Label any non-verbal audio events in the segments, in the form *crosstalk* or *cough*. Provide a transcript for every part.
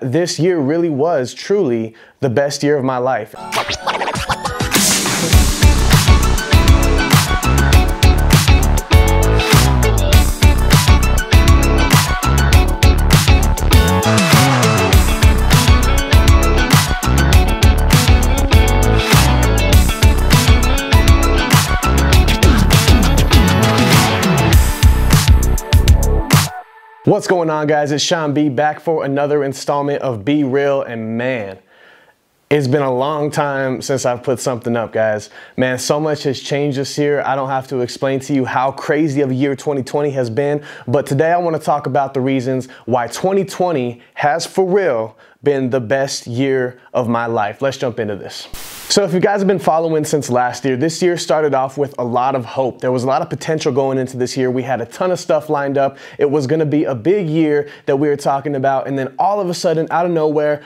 This year really was truly the best year of my life. What's going on guys? It's Sean B back for another installment of Be Reel and man, it's been a long time since I've put something up, guys. Man, so much has changed this year. I don't have to explain to you how crazy of a year 2020 has been, but today I want to talk about the reasons why 2020 has for real been the best year of my life. Let's jump into this. So if you guys have been following since last year, this year started off with a lot of hope. There was a lot of potential going into this year. We had a ton of stuff lined up. It was gonna be a big year that we were talking about. And then all of a sudden, out of nowhere,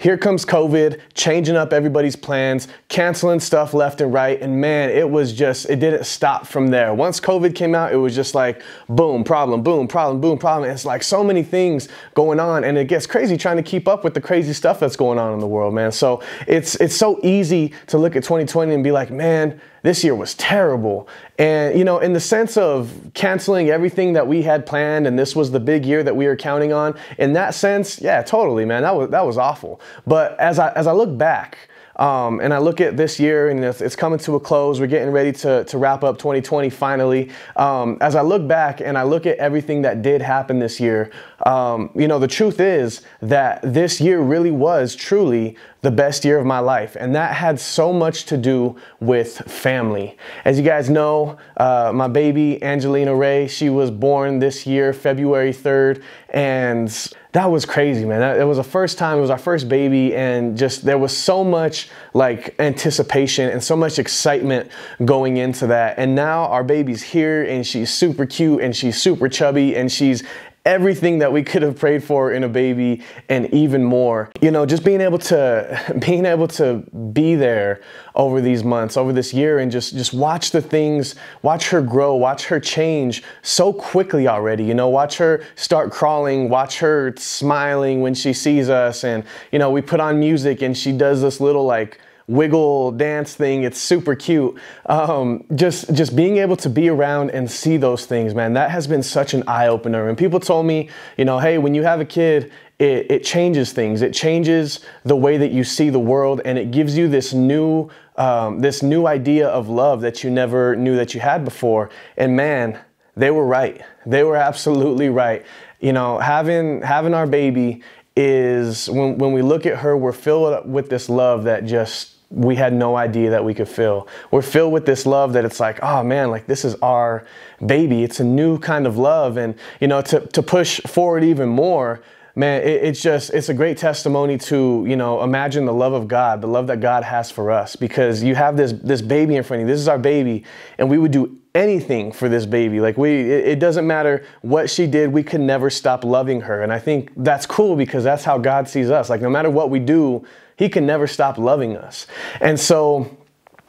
here comes COVID, changing up everybody's plans, canceling stuff left and right. And man, it was just, it didn't stop from there. Once COVID came out, it was just like boom, problem, boom, problem, boom, problem. It's like so many things going on. And it gets crazy trying to keep up with the crazy stuff that's going on in the world, man. So it's, it's so easy to look at 2020 and be like, man, this year was terrible. And, you know, in the sense of canceling everything that we had planned and this was the big year that we were counting on, in that sense, yeah, totally, man, that was, that was awful. But as I, as I look back, um, and I look at this year and it's, it's, coming to a close. We're getting ready to, to wrap up 2020 finally. Um, as I look back and I look at everything that did happen this year, um, you know, the truth is that this year really was truly the best year of my life. And that had so much to do with family. As you guys know, uh, my baby, Angelina Ray, she was born this year, February 3rd. And that was crazy, man. It was the first time, it was our first baby. And just there was so much like anticipation and so much excitement going into that. And now our baby's here and she's super cute and she's super chubby and she's everything that we could have prayed for in a baby and even more. You know, just being able to *laughs* being able to be there over these months, over this year and just just watch the things, watch her grow, watch her change so quickly already. You know, watch her start crawling, watch her smiling when she sees us and you know, we put on music and she does this little like wiggle dance thing. It's super cute. Um, just just being able to be around and see those things, man, that has been such an eye opener. And people told me, you know, hey, when you have a kid, it, it changes things. It changes the way that you see the world, and it gives you this new um, this new idea of love that you never knew that you had before. And man, they were right. They were absolutely right. You know, having having our baby is when, when we look at her, we're filled up with this love that just we had no idea that we could feel. We're filled with this love that it's like, oh man, like this is our baby. It's a new kind of love. And, you know, to, to push forward even more, man, it, it's just, it's a great testimony to, you know, imagine the love of God, the love that God has for us because you have this, this baby in front of you. This is our baby. And we would do anything for this baby. Like we, it, doesn't matter what she did. We could never stop loving her. And I think that's cool because that's how God sees us. Like no matter what we do, he can never stop loving us. And so,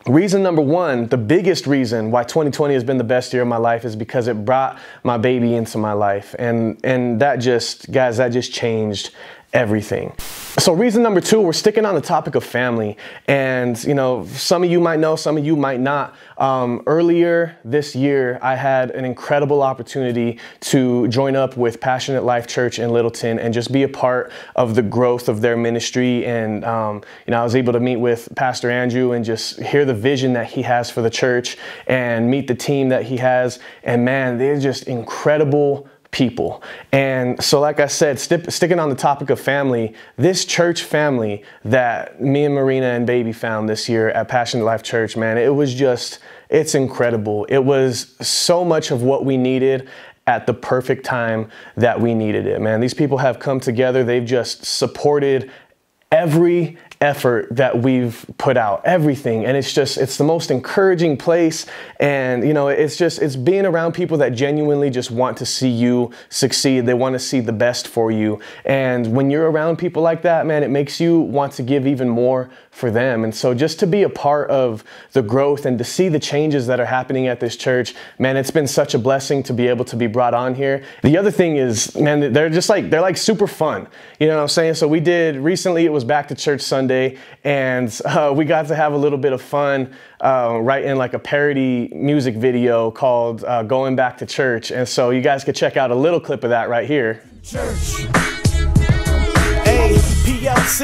reason number one, the biggest reason why 2020 has been the best year of my life is because it brought my baby into my life. And, and that just, guys, that just changed everything. So reason number two, we're sticking on the topic of family. And, you know, some of you might know, some of you might not. Um, earlier this year, I had an incredible opportunity to join up with Passionate Life Church in Littleton and just be a part of the growth of their ministry. And, um, you know, I was able to meet with Pastor Andrew and just hear the vision that he has for the church and meet the team that he has. And man, they're just incredible people. And so, like I said, st- sticking on the topic of family, this church family that me and Marina and Baby found this year at Passionate Life Church, man, it was just, it's incredible. It was so much of what we needed at the perfect time that we needed it, man. These people have come together, they've just supported every effort that we've put out everything. And it's just it's the most encouraging place. And you know it's just it's being around people that genuinely just want to see you succeed. They want to see the best for you. And when you're around people like that man it makes you want to give even more for them. And so just to be a part of the growth and to see the changes that are happening at this church man it's been such a blessing to be able to be brought on here. The other thing is man they're just like they're like super fun. You know what i'm saying? So we did recently it was back to church sunday Sunday, and uh, *laughs* we got to have a little bit of fun uh, writing like a parody music video called uh, Going Back to Church. And so you guys could check out a little clip of that right here. Church.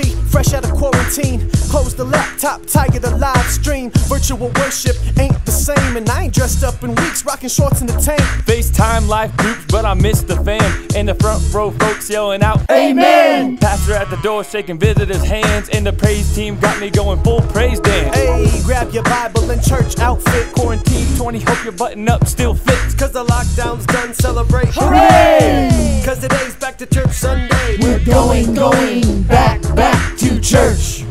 Fresh out of quarantine. Close the laptop, tiger the live stream. Virtual worship ain't the same, and I ain't dressed up in weeks, rocking shorts in the tank. FaceTime live groups, but I miss the fam. In the front row, folks yelling out, Amen! Pastor at the door shaking visitors' hands, and the praise team got me going full praise dance. Hey, grab your Bible and church outfit. Quarantine 20, hope your button up still fits. Cause the lockdown's done, celebrate. Hooray! Cause today's to church Sunday. We're going, going back, back to church.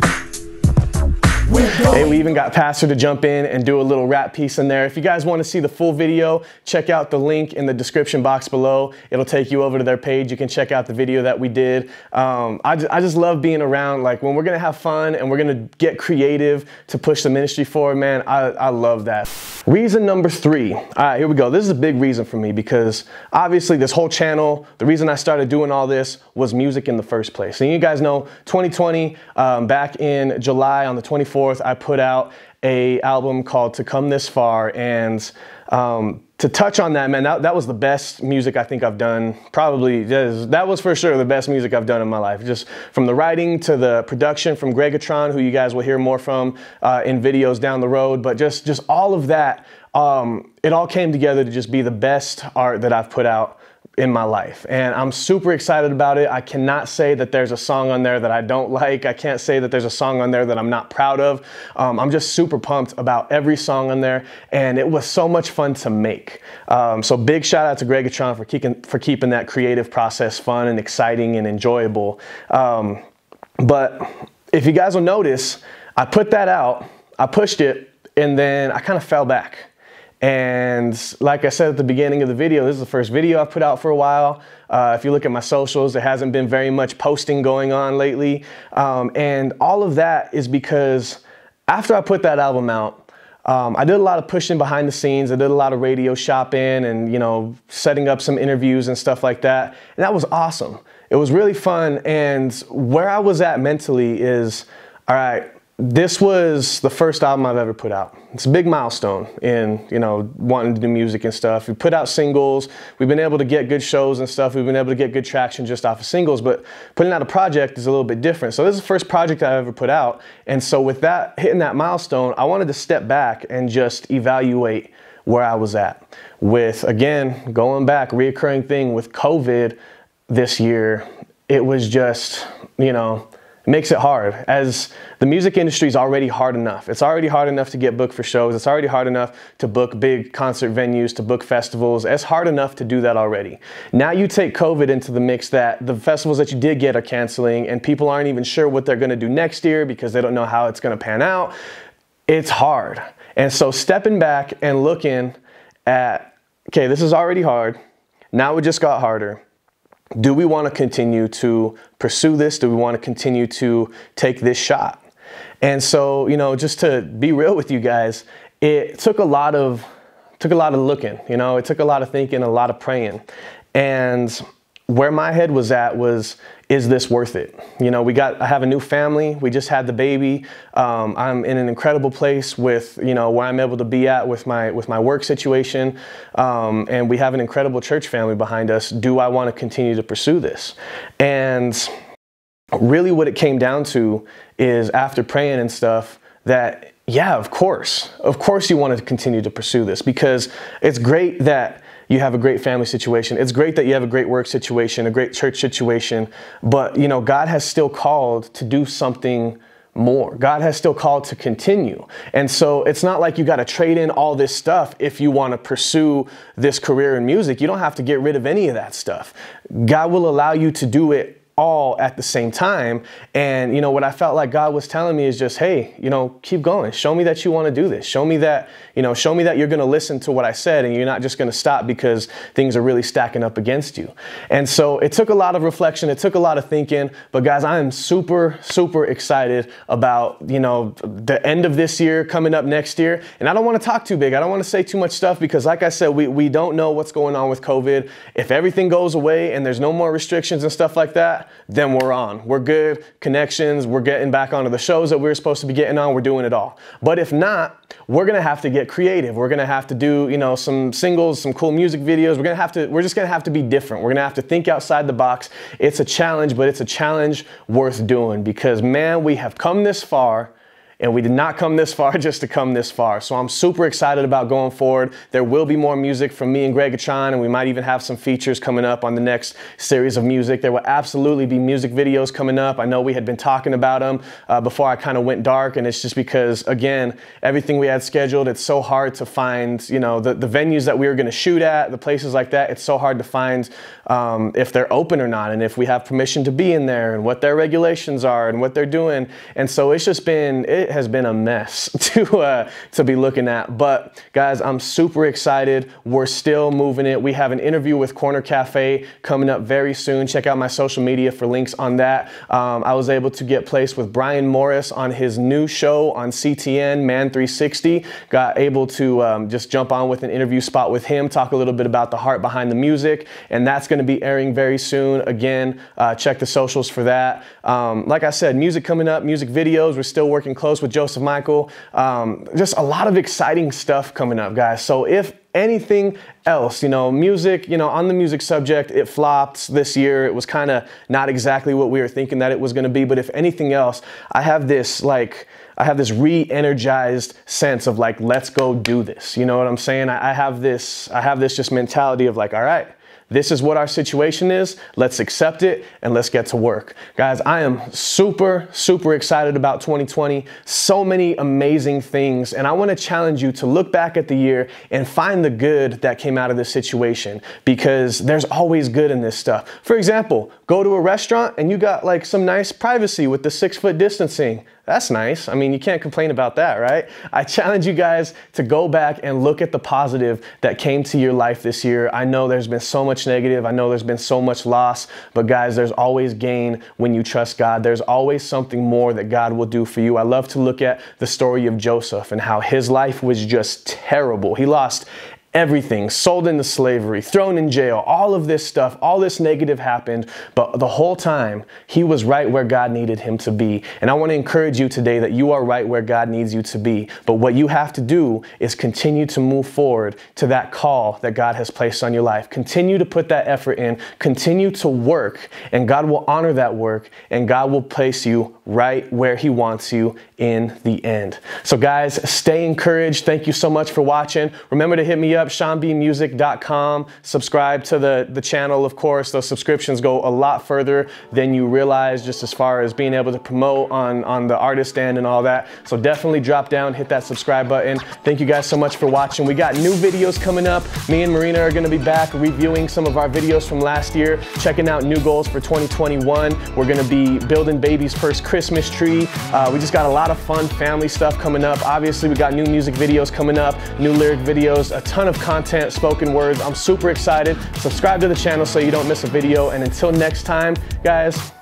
Hey, we even got Pastor to jump in and do a little rap piece in there. If you guys want to see the full video, check out the link in the description box below. It'll take you over to their page. You can check out the video that we did. Um, I, just, I just love being around. Like when we're going to have fun and we're going to get creative to push the ministry forward, man, I, I love that. Reason number three. All right, here we go. This is a big reason for me because obviously this whole channel, the reason I started doing all this was music in the first place. And you guys know 2020, um, back in July on the 24th, I put out a album called To Come This Far and um, to touch on that, man, that, that was the best music I think I've done. Probably, that was for sure the best music I've done in my life. Just from the writing to the production from Gregatron, who you guys will hear more from uh, in videos down the road, but just, just all of that, um, it all came together to just be the best art that I've put out in my life. And I'm super excited about it. I cannot say that there's a song on there that I don't like. I can't say that there's a song on there that I'm not proud of. Um, I'm just super pumped about every song on there. And it was so much fun to make. Um, so big shout out to Gregatron for keeping, for keeping that creative process fun and exciting and enjoyable. Um, but if you guys will notice, I put that out, I pushed it, and then I kind of fell back. And like I said at the beginning of the video, this is the first video I've put out for a while. Uh, if you look at my socials, there hasn't been very much posting going on lately. Um, and all of that is because after I put that album out, um, I did a lot of pushing behind the scenes. I did a lot of radio shopping and, you know, setting up some interviews and stuff like that. And that was awesome. It was really fun. And where I was at mentally is, all right, this was the first album I've ever put out. It's a big milestone in, you know, wanting to do music and stuff. We put out singles. We've been able to get good shows and stuff. We've been able to get good traction just off of singles, but putting out a project is a little bit different. So this is the first project I've ever put out. And so with that, hitting that milestone, I wanted to step back and just evaluate where I was at. With, again, going back, reoccurring thing with COVID this year, it was just, you know, it makes it hard as the music industry is already hard enough. It's already hard enough to get booked for shows. It's already hard enough to book big concert venues, to book festivals. It's hard enough to do that already. Now you take COVID into the mix that the festivals that you did get are canceling and people aren't even sure what they're going to do next year because they don't know how it's going to pan out. It's hard. And so stepping back and looking at, okay, this is already hard. Now it just got harder do we want to continue to pursue this? Do we want to continue to take this shot? And so, you know, just to be real with you guys, it took a lot of took a lot of looking, you know, it took a lot of thinking, a lot of praying. And where my head was at was is this worth it? You know, we got, I have a new family. We just had the baby. Um, I'm in an incredible place with, you know, where I'm able to be at with my, with my work situation. Um, and we have an incredible church family behind us. Do I want to continue to pursue this? And really what it came down to is after praying and stuff that, yeah, of course, of course you want to continue to pursue this because it's great that you have a great family situation. It's great that you have a great work situation, a great church situation, but you know, God has still called to do something more. God has still called to continue. And so it's not like you got to trade in all this stuff if you want to pursue this career in music. You don't have to get rid of any of that stuff. God will allow you to do it all at the same time. And, you know, what I felt like God was telling me is just, hey, you know, keep going. Show me that you want to do this. Show me that, you know, show me that you're going to listen to what I said and you're not just going to stop because things are really stacking up against you. And so it took a lot of reflection. It took a lot of thinking. But guys, I am super, super excited about, you know, the end of this year coming up next year. And I don't want to talk too big. I don't want to say too much stuff because, like I said, we, we don't know what's going on with COVID. If everything goes away and there's no more restrictions and stuff like that, then we're on. We're good. Connections, we're getting back onto the shows that we are supposed to be getting on. We're doing it all. But if not, we're gonna have to get creative. We're gonna have to do, you know, some singles, some cool music videos. We're gonna have to, we're just gonna have to be different. We're gonna have to think outside the box. It's a challenge, but it's a challenge worth doing because man, we have come this far and we did not come this far *laughs* just to come this far. So I'm super excited about going forward. There will be more music from me and Gregatron, and we might even have some features coming up on the next series of music. There will absolutely be music videos coming up. I know we had been talking about them uh, before I kind of went dark, and it's just because, again, everything we had scheduled, it's so hard to find, you know, the, the venues that we were going to shoot at, the places like that, it's so hard to find um, if they're open or not, and if we have permission to be in there, and what their regulations are, and what they're doing. And so it's just been, it has been a mess *laughs* to uh, to be looking at. But guys, I'm super excited. We're still moving it. We have an interview with Corner Cafe coming up very soon. Check out my social media for links on that. Um, I was able to get placed with Brian Morris on his new show on CTN Man 360. Got able to um, just jump on with an interview spot with him, talk a little bit about the heart behind the music, and that's going to be airing very soon. Again, uh, check the socials for that. Um, like I said, music coming up, music videos. We're still working close with Joseph Michael. Um, just a lot of exciting stuff coming up, guys. So if anything else, you know, music, you know, on the music subject, it flopped this year. It was kind of not exactly what we were thinking that it was going to be. But if anything else, I have this like, I have this re-energized sense of like, let's go do this. You know what I'm saying? I, I have this, I have this just mentality of like, all right, this is what our situation is. Let's accept it and let's get to work. Guys, I am super, super excited about 2020. So many amazing things. And I want to challenge you to look back at the year and find the good that came out of this situation because there's always good in this stuff. For example, go to a restaurant and you got like some nice privacy with the six foot distancing. That's nice. I mean, you can't complain about that, right? I challenge you guys to go back and look at the positive that came to your life this year. I know there's been so much negative. I know there's been so much loss, but guys, there's always gain when you trust God. There's always something more that God will do for you. I love to look at the story of Joseph and how his life was just terrible. He lost everything, sold into slavery, thrown in jail, all of this stuff, all this negative happened, but the whole time he was right where God needed him to be. And I want to encourage you today that you are right where God needs you to be. But what you have to do is continue to move forward to that call that God has placed on your life. Continue to put that effort in, continue to work, and God will honor that work, and God will place you right where he wants you in the end. So guys, stay encouraged. Thank you so much for watching. Remember to hit me up seanbmusic.com. Subscribe to the, the channel, of course. Those subscriptions go a lot further than you realize just as far as being able to promote on, on the artist end and all that. So definitely drop down, hit that subscribe button. Thank you guys so much for watching. We got new videos coming up. Me and Marina are gonna be back reviewing some of our videos from last year, checking out new goals for 2021. We're gonna be building baby's first Christmas tree. Uh, we just got a lot of fun family stuff coming up. Obviously, we got new music videos coming up, new lyric videos, a ton of content, spoken words. I'm super excited. Subscribe to the channel so you don't miss a video. And until next time, guys,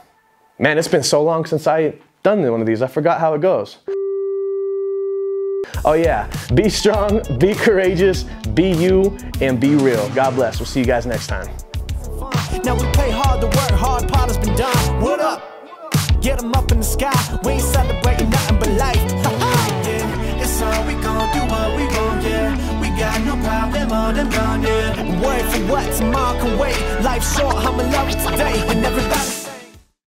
man, it's been so long since I done one of these. I forgot how it goes. Oh yeah, be strong, be courageous, be you, and be real. God bless. We'll see you guys next time. Now we play hard work, hard has been done. What up? Get them up in the sky. We ain't celebrating nothing but life. yeah, it's all we gon' do what we gon' yeah. We got no problem on them gone, yeah. Word for what tomorrow can wait. Life short, I'ma love it today. And everybody